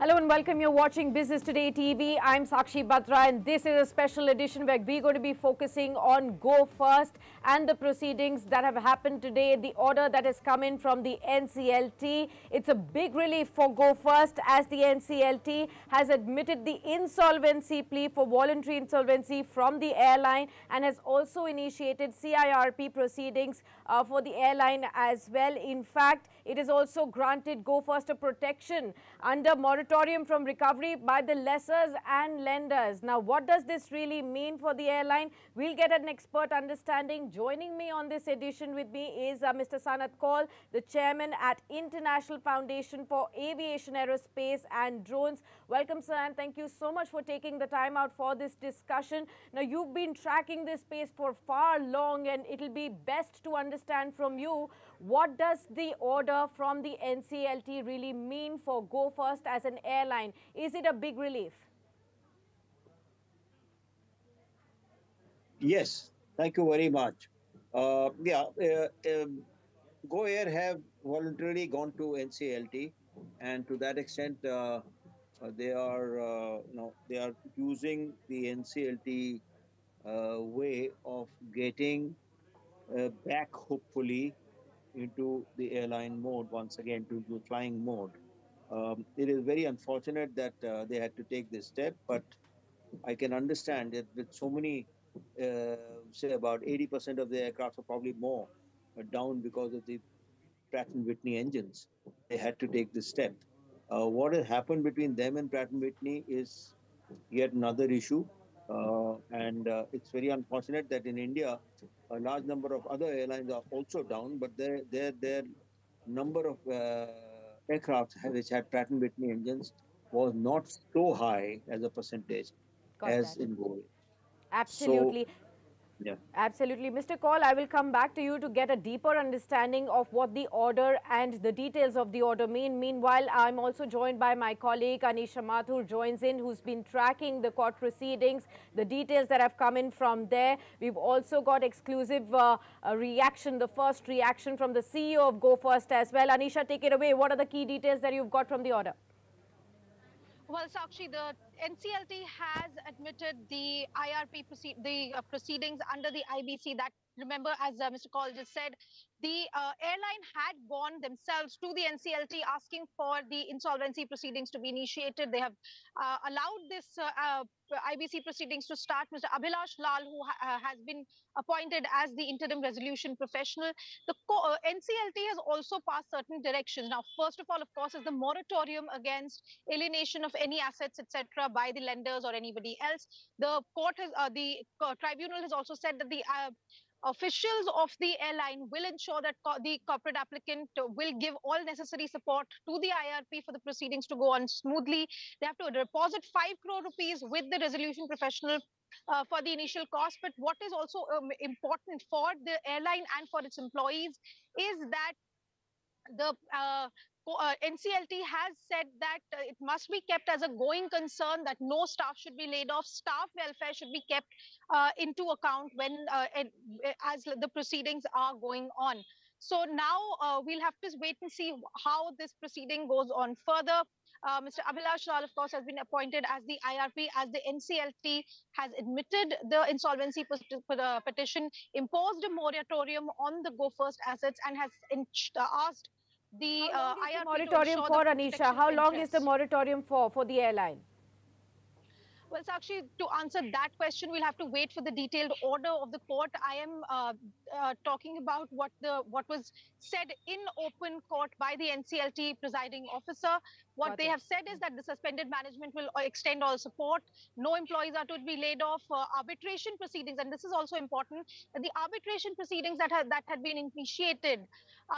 Hello and welcome. You're watching Business Today TV. I'm Sakshi Batra and this is a special edition where we're going to be focusing on Go First and the proceedings that have happened today, the order that has come in from the NCLT. It's a big relief for Go First as the NCLT has admitted the insolvency plea for voluntary insolvency from the airline and has also initiated CIRP proceedings uh, for the airline as well. In fact, it is also granted Go First a protection under moratorium from recovery by the lessors and lenders. Now, what does this really mean for the airline? We'll get an expert understanding. Joining me on this edition with me is uh, Mr. Sanat Kaul, the chairman at International Foundation for Aviation, Aerospace and Drones. Welcome, sir, and thank you so much for taking the time out for this discussion. Now, you've been tracking this space for far long, and it'll be best to understand from you what does the order from the NCLT really mean for Go First as an airline? Is it a big relief? Yes, thank you very much. Uh, yeah, uh, um, Go Air have voluntarily gone to NCLT, and to that extent, uh, they are uh, you know they are using the NCLT uh, way of getting uh, back, hopefully, into the airline mode once again to the flying mode. Um, it is very unfortunate that uh, they had to take this step, but I can understand that with so many, uh, say about 80% of the aircraft or probably more, are down because of the Pratt and Whitney engines. They had to take this step. Uh, what has happened between them and Pratt and Whitney is yet another issue. Uh, and uh, it's very unfortunate that in India, a large number of other airlines are also down, but their their their number of uh, aircraft which had Pratt and Whitney engines was not so high as a percentage Got as that. in Go. Absolutely. Yeah. Absolutely. Mr. Kaul, I will come back to you to get a deeper understanding of what the order and the details of the order mean. Meanwhile, I'm also joined by my colleague Anisha Mathur joins in, who's been tracking the court proceedings, the details that have come in from there. We've also got exclusive uh, uh, reaction, the first reaction from the CEO of Go First as well. Anisha, take it away. What are the key details that you've got from the order? Well, Sakshi, the NCLT has admitted the IRP the uh, proceedings under the IBC. That remember, as uh, Mr. Kaul just said, the uh, airline had gone themselves to the NCLT asking for the insolvency proceedings to be initiated. They have uh, allowed this uh, uh, IBC proceedings to start. Mr. Abhilash Lal, who ha- uh, has been appointed as the interim resolution professional, the NCLT has also passed certain directions. Now, first of all, of course, is the moratorium against alienation of any assets, etc., by the lenders or anybody else. The court has, uh, the uh, tribunal has also said that the uh, officials of the airline will ensure that co- the corporate applicant will give all necessary support to the IRP for the proceedings to go on smoothly. They have to deposit 5 crore rupees with the resolution professional uh, for the initial cost. But what is also um, important for the airline and for its employees is that the uh, uh, NCLT has said that uh, it must be kept as a going concern that no staff should be laid off. Staff welfare should be kept uh, into account when uh, uh, as the proceedings are going on. So now uh, we'll have to wait and see how this proceeding goes on further. Mr. Abhilash Lal, of course, has been appointed as the IRP, as the NCLT has admitted the insolvency pet- pet- petition, imposed a moratorium on the Go First assets, and has asked the uh, long is the IRP moratorium for, Anisha? How long is the moratorium for, for the airline? Well, Sakshi, to answer that question, we'll have to wait for the detailed order of the court. I am uh, uh, talking about what the what was said in open court by the NCLT presiding officer. What Got they it. have said is that the suspended management will uh, extend all support. No employees are to be laid off. Uh, arbitration proceedings, and this is also important. The arbitration proceedings that had that had been initiated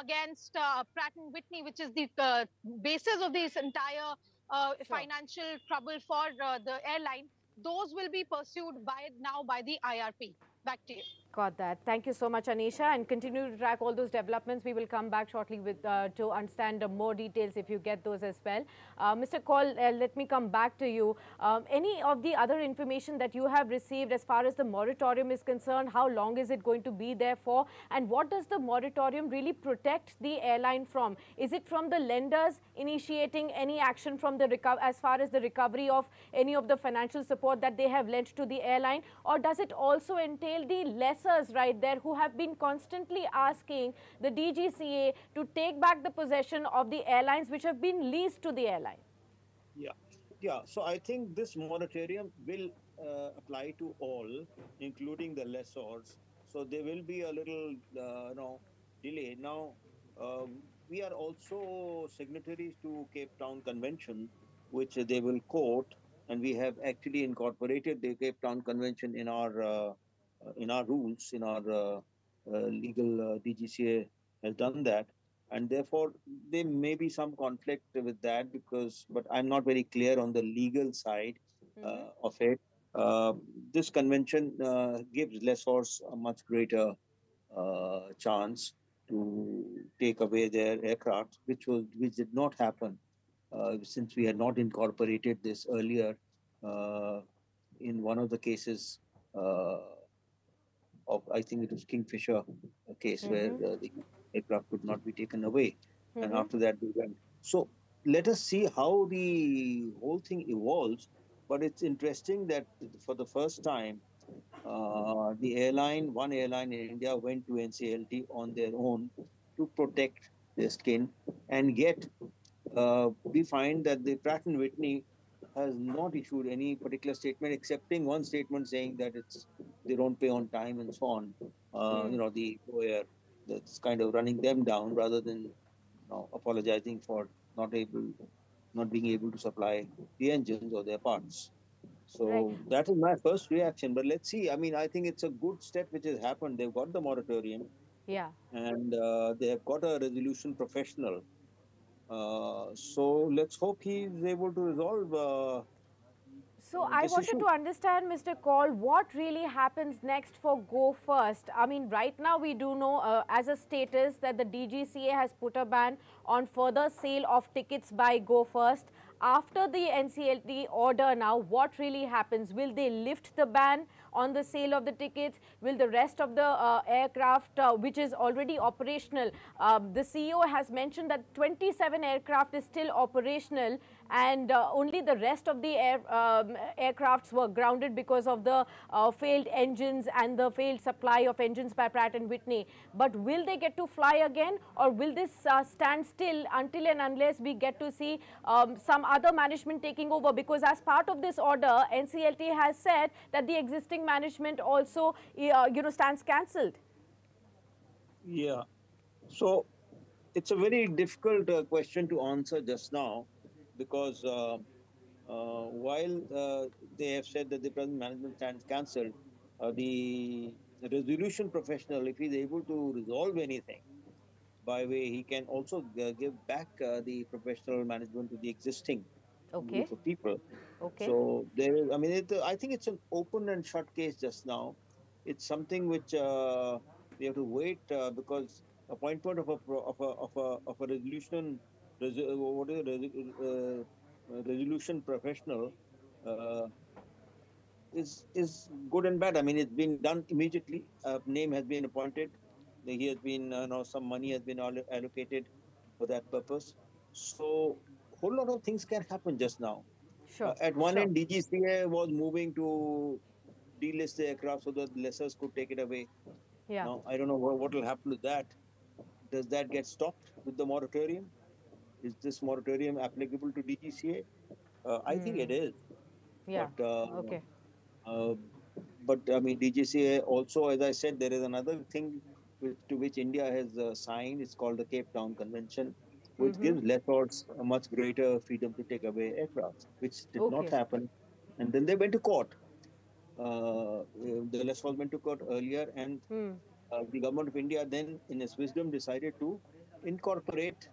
against uh, Pratt and Whitney, which is the uh, basis of this entire Sure. financial trouble for uh, the airline, those will be pursued by now by the IRP. Back to you. Got that. Thank you so much, Anisha, and continue to track all those developments. We will come back shortly with uh, to understand uh, more details if you get those as well. Uh, Mr. Kaul, uh, let me come back to you. Um, any of the other information that you have received as far as the moratorium is concerned, how long is it going to be there for, and what does the moratorium really protect the airline from? Is it from the lenders initiating any action from the as far as the recovery of any of the financial support that they have lent to the airline, or does it also entail the less right there who have been constantly asking the DGCA to take back the possession of the airlines which have been leased to the airline. Yeah, yeah. So I think this moratorium will uh, apply to all, including the lessors. So there will be a little, uh, you know, delay. Now, uh, we are also signatories to Cape Town Convention, which they will quote, and we have actually incorporated the Cape Town Convention in our uh, in our rules, in our uh, uh, legal DGCA has done that. And therefore, there may be some conflict with that because, but I'm not very clear on the legal side mm-hmm. of it. this convention gives lessors a much greater chance to take away their aircraft, which was which did not happen uh, since we had not incorporated this earlier. Uh, in one of the cases, uh, of I think it was Kingfisher case mm-hmm. where uh, the aircraft could not be taken away, mm-hmm. and after that we went. So let us see how the whole thing evolves. But it's interesting that for the first time, uh, the airline, one airline in India, went to NCLT on their own to protect their skin, and yet uh, we find that the Pratt and Whitney has not issued any particular statement, excepting one statement saying that it's they don't pay on time and so on. Uh, mm. You know, the lawyer that's kind of running them down rather than you know, apologizing for not able, not being able to supply the engines or their parts. So right. that is my first reaction. But let's see. I mean, I think it's a good step which has happened. They've got the moratorium. Yeah. And uh, they have got a resolution professional uh, so let's hope he is able to resolve. Uh, so I wanted issue. to understand, Mr. Kaul, what really happens next for Go First? I mean, right now we do know uh, as a status that the DGCA has put a ban on further sale of tickets by Go First. After the NCLT order now, what really happens? Will they lift the ban? on the sale of the tickets? Will the rest of the uh, aircraft, uh, which is already operational, um, the CEO has mentioned that 27 aircraft is still operational and uh, only the rest of the air, um, aircrafts were grounded because of the uh, failed engines and the failed supply of engines by Pratt & Whitney. But will they get to fly again or will this uh, stand still until and unless we get to see um, some other management taking over? Because as part of this order, NCLT has said that the existing management also, uh, you know, stands cancelled. Yeah. So it's a very difficult uh, question to answer just now because uh, uh, while uh, they have said that the present management stands cancelled, the resolution professional, if he's able to resolve anything, by way he can also give back the professional management to the existing okay. group of people. Okay. So there is, I mean, it, I think it's an open and shut case just now. It's something which uh, we have to wait uh, because appointment of a of a of a of a resolution what is uh, resolution professional uh, is is good and bad. I mean, it's been done immediately. A name has been appointed. He has been, uh, you know, some money has been allocated for that purpose. So, whole lot of things can happen just now. Sure. Uh, at one sure. end, DGCA was moving to delist the aircraft so that lessors could take it away. Yeah. Now, I don't know what, what will happen to that. Does that get stopped with the moratorium? Is this moratorium applicable to DGCA? Uh, I mm. think it hmm. Yeah. But, uh, okay. Uh, but I mean, DGCA also, as I said, there is another thing to which India has uh, signed. It's called the Cape Town Convention, which mm-hmm. gives lessors a much greater freedom to take away aircraft, which did okay. not happen. And then they went to court. Uh, the lessors went to court earlier, and mm. the government of India then, in its wisdom, decided to incorporate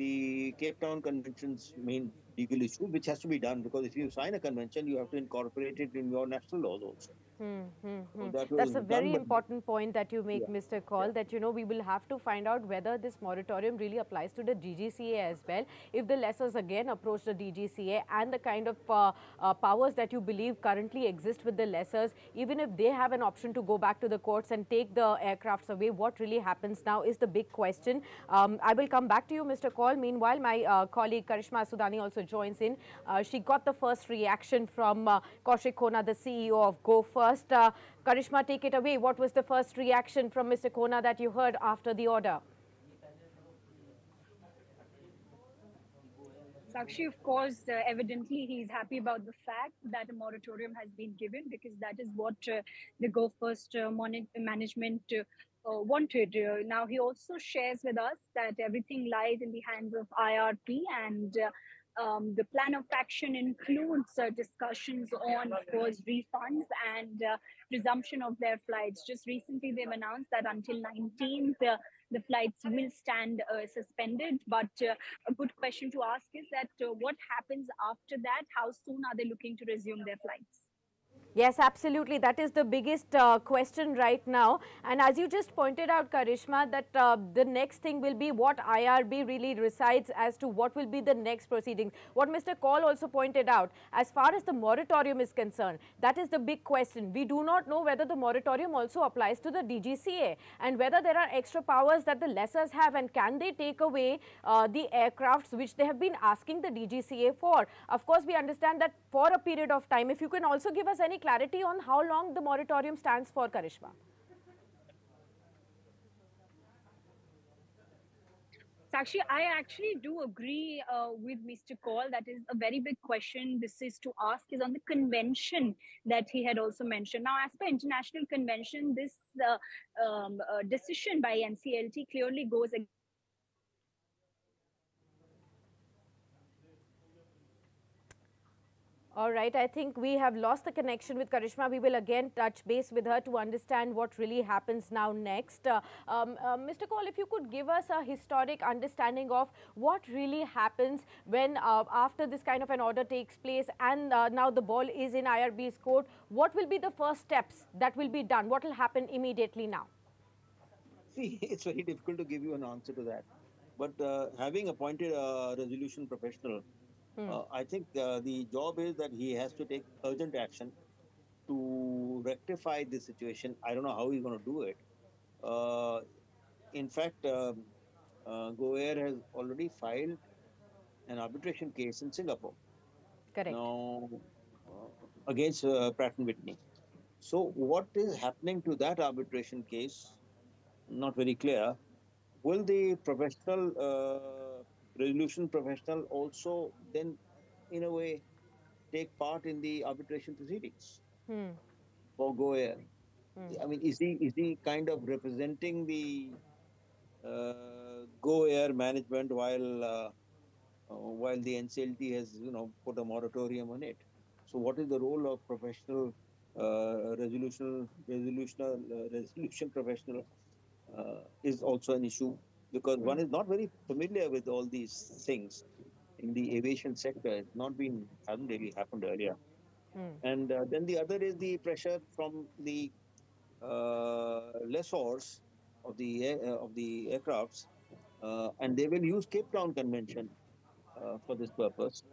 the Cape Town Convention's main legal issue, which has to be done because if you sign a convention, you have to incorporate it in your national laws also. Hmm, hmm, So hmm. that That's a very done, important point that you make, Yeah, Mr. Kaul, yeah. that, you know, we will have to find out whether this moratorium really applies to the DGCA as well. If the lessors again approach the DGCA and the kind of uh, uh, powers that you believe currently exist with the lessors, even if they have an option to go back to the courts and take the aircrafts away, what really happens now is the big question. Um, I will come back to you, Mr. Kaul. Meanwhile, my uh, colleague Karishma Asoodani also joins in. Uh, she got the first reaction from uh, Kaushik the CEO of Go First. Uh, Karishma, take it away. What was the first reaction from Mr. Khona that you heard after the order? Sakshi, of course, uh, evidently he's happy about the fact that a moratorium has been given because that is what uh, the Go First uh, management uh, uh, wanted. Uh, now, he also shares with us that everything lies in the hands of IRP and um, the plan of action includes uh, discussions on, of course, refunds and uh, resumption of their flights. Just recently, they've announced that until 19th, uh, the flights will stand uh, suspended. But uh, a good question to ask is that uh, what happens after that? How soon are they looking to resume their flights? Yes, absolutely. That is the biggest uh, question right now. And as you just pointed out, Karishma, that uh, the next thing will be what IRP really resides as to what will be the next proceedings. What Mr. Kaul also pointed out, as far as the moratorium is concerned, that is the big question. We do not know whether the moratorium also applies to the DGCA and whether there are extra powers that the lessors have and can they take away uh, the aircrafts which they have been asking the DGCA for. Of course, we understand that for a period of time, if you can also give us any clarity on how long the moratorium stands for, Karishma. Sakshi, I actually do agree uh, with Mr. Kaul. That is a very big question. This is to ask is on the convention that he had also mentioned. Now, as per international convention, this uh, um, uh, decision by NCLT clearly goes ag- All right, I think we have lost the connection with Karishma. We will again touch base with her to understand what really happens now next. Uh, um, uh, Mr. Kaul, if you could give us a historic understanding of what really happens when uh, after this kind of an order takes place and uh, now the ball is in IRP's court, what will be the first steps that will be done? What will happen immediately now? See, it's very difficult to give you an answer to that. But uh, having appointed a resolution professional. Uh, I think uh, the job is that he has to take urgent action to rectify the situation. I don't know how he's going to do it. Uh, in fact, um uh, Go has already filed an arbitration case in Singapore Correct. now uh, against uh, Pratt and Whitney. So, what is happening to that arbitration case? Not very clear. Will the professional uh, resolution professional also then, in a way, take part in the arbitration proceedings Hmm. for Go Air? Hmm. I mean, is he is he kind of representing the uh, Go Air management while uh, uh, while the NCLT has you know put a moratorium on it? So, what is the role of professional uh, resolution resolution uh, resolution professional uh, is also an issue because one is not very familiar with all these things in the aviation sector. It's not been hasn't really happened earlier. Hmm. And uh, then the other is the pressure from the uh, lessors of the air, uh, of the aircrafts, uh, and they will use Cape Town Convention uh, for this purpose.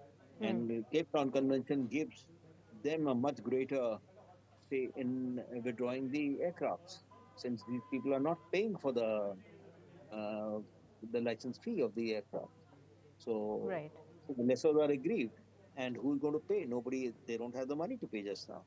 And Cape Town Convention gives them a much greater say in withdrawing the aircrafts, since these people are not paying for the uh, the license fee of the aircraft. So, Right. so the lessors are aggrieved, and who's going to pay? Nobody. They don't have the money to pay just now.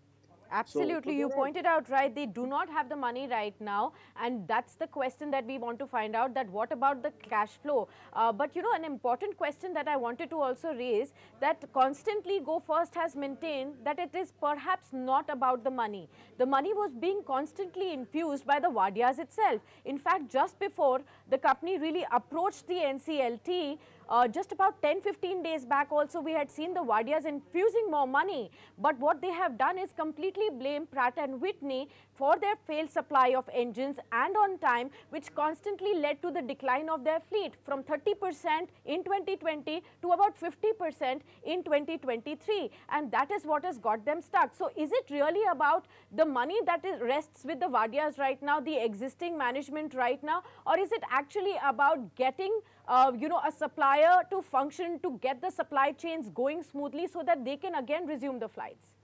Absolutely. you pointed out, right, they do not have the money right now. And that's the question that we want to find out that what about the cash flow? Uh, but, you know, an important question that I wanted to also raise that constantly Go First has maintained that it is perhaps not about the money. The money was being constantly infused by the Wadias itself. In fact, just before the company really approached the NCLT, uh, just about 10 15 days back also we had seen the Wadias infusing more money but what they have done is completely blame Pratt and Whitney for their failed supply of engines and on time, which constantly led to the decline of their fleet from 30% in 2020 to about 50% in 2023. And that is what has got them stuck. So is it really about the money that rests with the Wadias right now, the existing management right now, or is it actually about getting uh, you know, a supplier to function to get the supply chains going smoothly so that they can again resume the flights?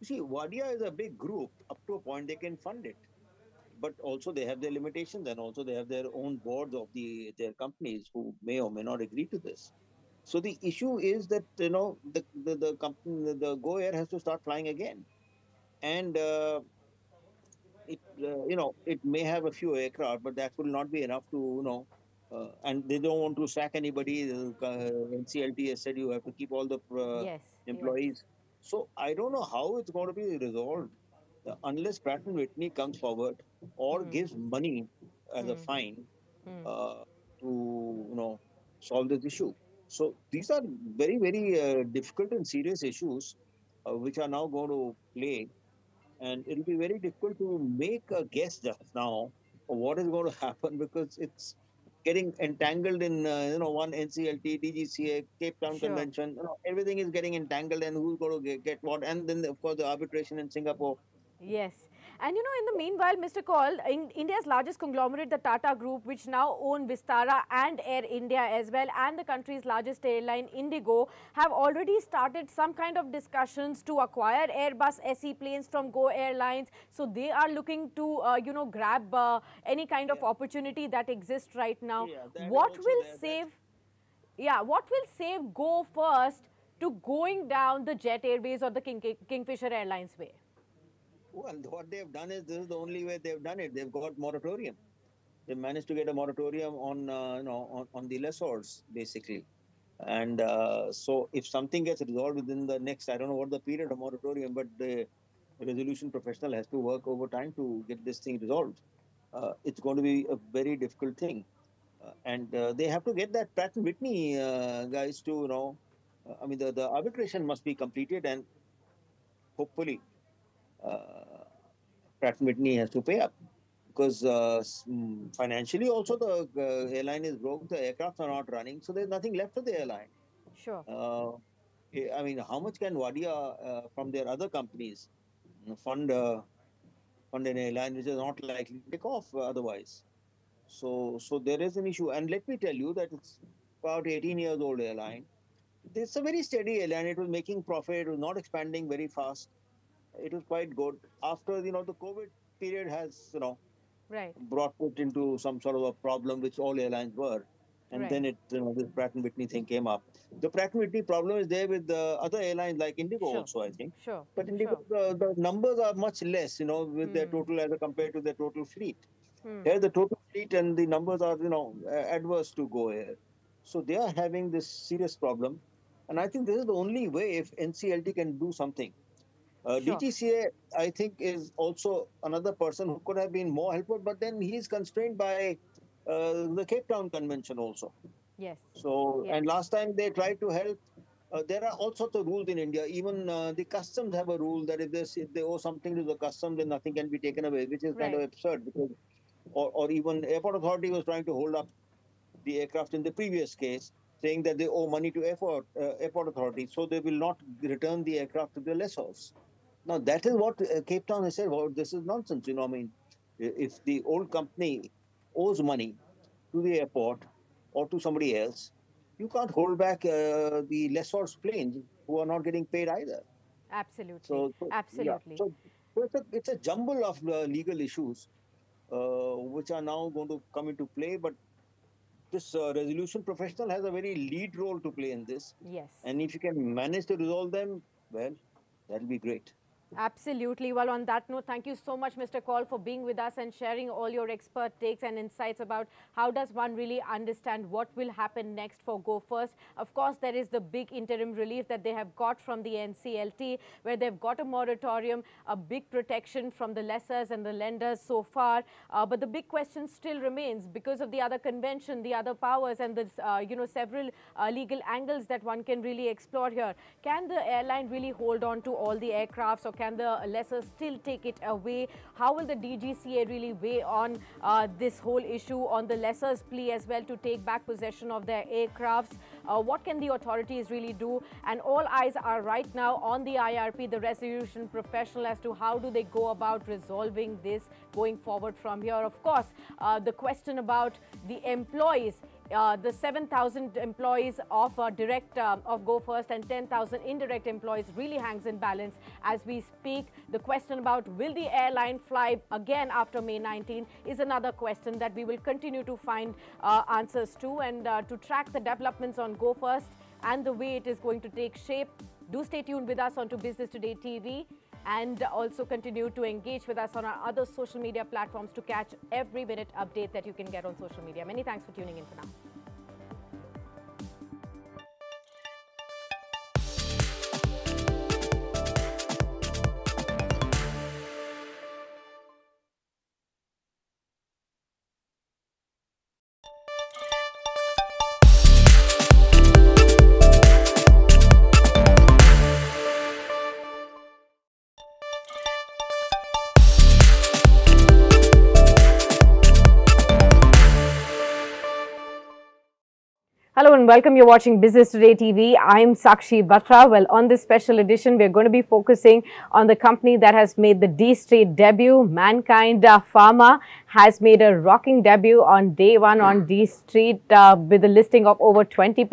You see, Wadia is a big group. Up to a point, they can fund it, but also they have their limitations, and also they have their own boards of the their companies who may or may not agree to this. So the issue is that you know the the, the company the, the Go Air has to start flying again, and uh, it uh, you know it may have a few aircraft, but that will not be enough to you know. Uh, and they don't want to sack anybody. Uh, NCLT has said you have to keep all the uh, yes, employees. Yes. So I don't know how it's going to be resolved uh, unless Pratt and Whitney comes forward or Hmm. gives money as a Hmm. fine uh, to you know solve this issue. So these are very very uh, difficult and serious issues uh, which are now going to play, and it'll be very difficult to make a guess just now of what is going to happen because it's getting entangled in uh, you know one NCLT, DGCA, Cape Town Sure. Convention. You know everything is getting entangled, and who's going to get, get what, and then of course the arbitration in Singapore. Yes. And you know, in the meanwhile, Mr. Kaul, in India's largest conglomerate, the Tata Group, which now own Vistara and Air India as well, and the country's largest airline, Indigo, have already started some kind of discussions to acquire Airbus SE planes from Go Airlines. So they are looking to, uh, you know, grab uh, any kind of Yeah. opportunity that exists right now. Yeah, what will there, that- save, yeah, what will save Go first to going down the Jet Airways or the King, Kingfisher Airlines way? Well, what they've done is this is the only way they've done it. They've got moratorium. They managed to get a moratorium on uh, you know on, on the lessors basically, and uh, so if something gets resolved within the next I don't know what the period of moratorium, but the resolution professional has to work over time to get this thing resolved. Uh, it's going to be a very difficult thing, uh, and uh, they have to get that Pratt and Whitney uh, guys to you know, I mean the, the arbitration must be completed and hopefully Pratt and Whitney has to pay up because uh, mm, financially also the uh, airline is broke. The aircrafts are not running, so there's nothing left for the airline. Sure. Uh, I I mean, how much can Wadia uh, from their other companies fund uh, fund an airline which is not likely to take off otherwise? So, so there is an issue, and let me tell you that it's about 18 years old airline. It's a very steady airline. It was making profit. It was not expanding very fast. It was quite good. After you know the COVID period has you know Right. brought it into some sort of a problem which all airlines were. And Right. then it, you know, this Pratt and Whitney thing came up. The Pratt and Whitney problem is there with the other airlines like Indigo Sure. also, I think. Sure. But Indigo, sure. the, the numbers are much less, you know, with their Hmm. total as compared to their total fleet. Hmm. Here, the total fleet and the numbers are, you know, adverse to Go Air. So they are having this serious problem. And I think this is the only way if NCLT can do something. Uh, Sure. DGCA, I think, is also another person who could have been more helpful, but then he is constrained by uh, the Cape Town Convention also. Yes. So, Yes. and last time they tried to help. Uh, there are all sorts of rules in India. Even uh, the customs have a rule that if they, if they owe something to the customs, then nothing can be taken away, which is kind of absurd. Because, or, or even airport authority was trying to hold up the aircraft in the previous case, saying that they owe money to airport uh, airport authority, so they will not return the aircraft to the lessors. Now that is what uh, Cape Town has said. Well, this is nonsense. You know, I mean, if the old company owes money to the airport or to somebody else, you can't hold back uh, the lessors' planes who are not getting paid either. Absolutely. So, so- yeah. Absolutely. So, so it's, a, it's a jumble of uh, legal issues uh, which are now going to come into play. But this uh, resolution professional has a very lead role to play in this. yes. And if you can manage to resolve them, well, that'll be great. Absolutely. Well, on that note, thank you so much, Mr. Kaul, for being with us and sharing all your expert takes and insights about how does one really understand what will happen next for Go First. Of course, there is the big interim relief that they have got from the NCLT, where they've got a moratorium, a big protection from the lessors and the lenders so far. Uh, but the big question still remains because of the other convention, the other powers, and the uh, you know several uh, legal angles that one can really explore here. Can the airline really hold on to all the aircrafts, or Can the lessors still take it away? How will the DGCA really weigh on uh, this whole issue on the lessors' plea as well to take back possession of their aircrafts? Uh, what can the authorities really do? And all eyes are right now on the IRP, the resolution professional, as to how do they go about resolving this going forward from here. Of course, uh, the question about the employees uh, the 7,000 employees of uh, direct uh, of Go First and 10,000 indirect employees really hangs in balance as we speak. The question about will the airline fly again after May 19 is another question that we will continue to find uh, answers to and uh, to track the developments on Go First and the way it is going to take shape. Do stay tuned with us on to Business Today TV and also continue to engage with us on our other social media platforms to catch every minute update that you can get on social media. Many thanks for tuning in for now. Welcome. You're watching Business Today TV. I'm Sakshi Batra. Well, on this special edition, we're going to be focusing on the company that has made the D Street debut. Mankind uh, Pharma has made a rocking debut on day one on D Street uh, with a listing of over 20